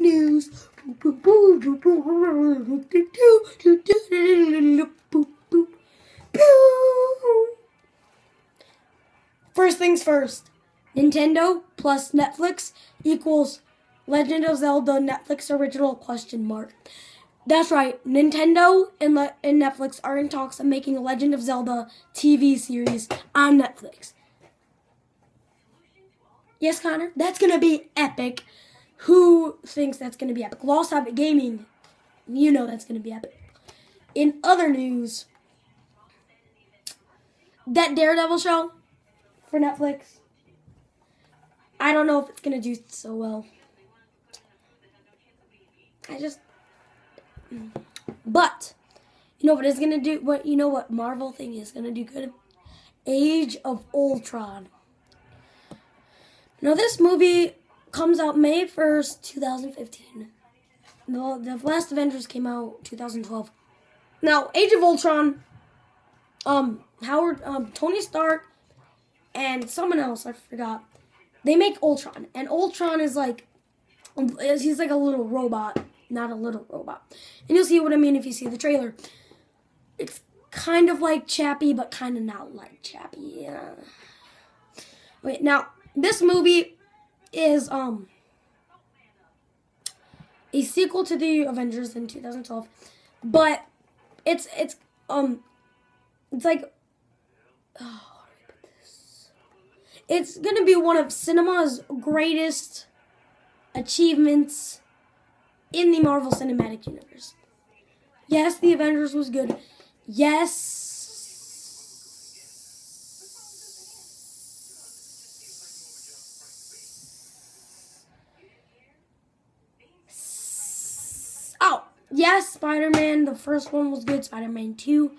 news. First things first. Nintendo plus Netflix equals Legend of Zelda Netflix original question mark. That's right. Nintendo and, Le- and Netflix are in talks of making a Legend of Zelda TV series on Netflix. Yes, Connor, that's gonna be epic. Who thinks that's gonna be epic? Lost Habit Gaming, you know that's gonna be epic. In other news, that Daredevil show for Netflix. I don't know if it's gonna do so well. I just, but you know what is gonna do? What you know what Marvel thing is gonna do good? Age of Ultron. Now this movie comes out May first, two thousand fifteen. The, the last Avengers came out 2012. Now, Age of Ultron, um, Howard, um, Tony Stark, and someone else I forgot. They make Ultron, and Ultron is like, he's like a little robot, not a little robot. And you'll see what I mean if you see the trailer. It's kind of like Chappie, but kind of not like Chappie. Yeah. Wait, now this movie is um a sequel to the Avengers in 2012, but it's it's um it's like oh? It's gonna be one of cinema's greatest achievements in the Marvel Cinematic Universe. Yes, the Avengers was good. Yes. Yes, Spider Man. The first one was good. Spider Man 2.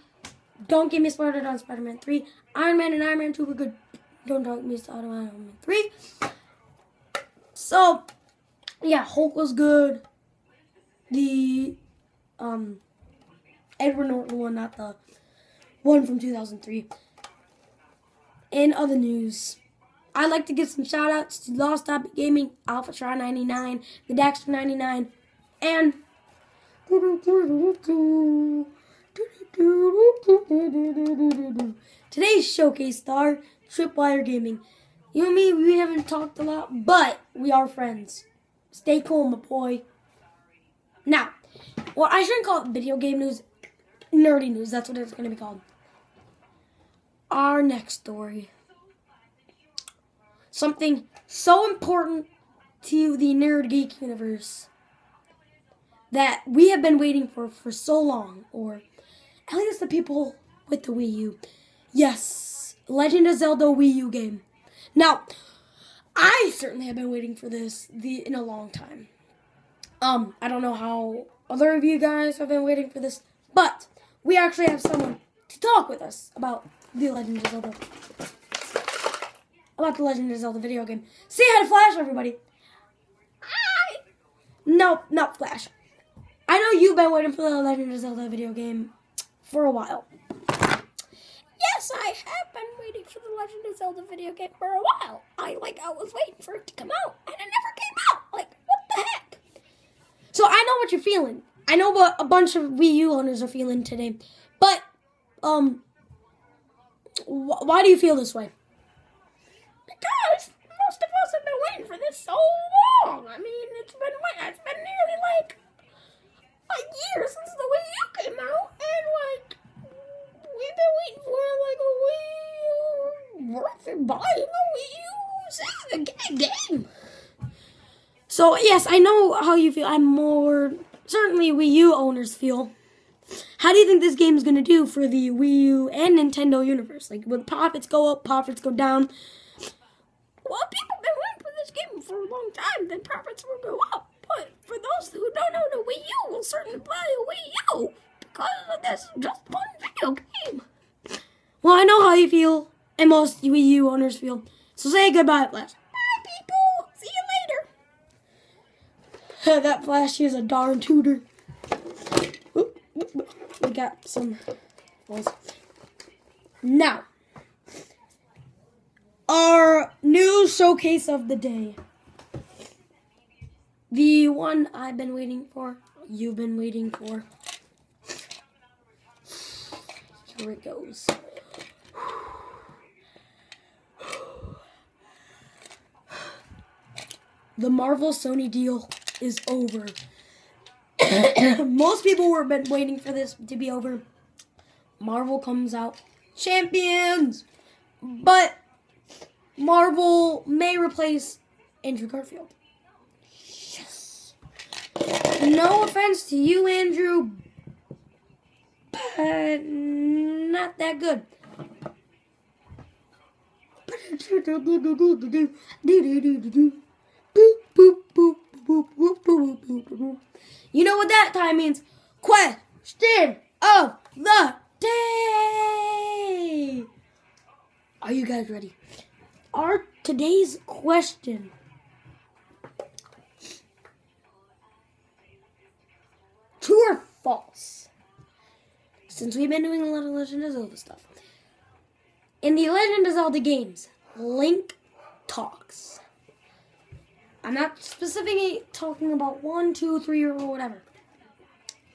Don't get me started on Spider Man 3. Iron Man and Iron Man 2 were good. Don't talk me started on Iron Man 3. So, yeah, Hulk was good. The um Edward Norton one, not the one from 2003. In other news, I'd like to give some shout outs to Lost Topic Gaming, Alpha Try 99, the Daxter 99, and today's showcase star, Tripwire Gaming. You and me, we haven't talked a lot, but we are friends. Stay cool, my boy. Now, well, I shouldn't call it video game news, nerdy news. That's what it's going to be called. Our next story. Something so important to the nerd geek universe that we have been waiting for for so long, or at least the people with the Wii U. Yes, Legend of Zelda Wii U game. Now, I certainly have been waiting for this the in a long time. Um, I don't know how other of you guys have been waiting for this, but we actually have someone to talk with us about the Legend of Zelda. About the Legend of Zelda video game. Say hi to Flash, everybody. Hi. No, not Flash. Know you've been waiting for the Legend of Zelda video game for a while. Yes, I have been waiting for the Legend of Zelda video game for a while. I like I was waiting for it to come out, and it never came out. Like what the heck? So I know what you're feeling. I know what a bunch of Wii U owners are feeling today. But um, wh- why do you feel this way? Because most of us have been waiting for this so long. I mean, it's been it's been nearly like a year since the Wii U came out, and like we've been waiting for like a Wii U worth buying a Wii U Zelda game. So yes, I know how you feel. I'm more certainly Wii U owners feel. How do you think this game is going to do for the Wii U and Nintendo universe? Like, will profits go up, profits go down? Well, people have been waiting for this game for a long time, then profits will go up. But for those who don't own a Wii U, will certainly buy a Wii U because this just one video game. Well, I know how you feel, and most Wii U owners feel. So say goodbye, Flash. Bye, people. See you later. that Flash is a darn tutor. We got some balls. Now, our new showcase of the day. The one I've been waiting for, you've been waiting for. Here it goes. The Marvel Sony deal is over. Most people were been waiting for this to be over. Marvel comes out champions, but Marvel may replace Andrew Garfield. Yes. No offense to you, Andrew, but not that good. You know what that time means? Question of the day. Are you guys ready? Our today's question. True or false? Since we've been doing a lot of Legend of Zelda stuff. In the Legend of Zelda games, Link talks. I'm not specifically talking about one, two, three, or whatever.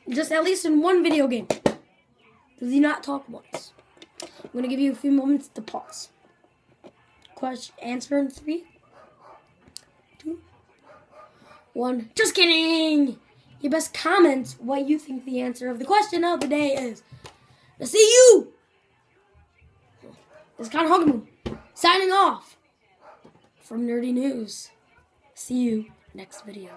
Just at least in one video game. Does he not talk once? I'm gonna give you a few moments to pause. Question answer in three, two, one. Just kidding! You best comment what you think the answer of the question of the day is. To see you! Is Connor Hogamoon signing off from Nerdy News. See you next video.